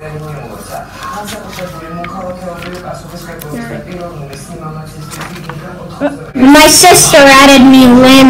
My sister added me Lynn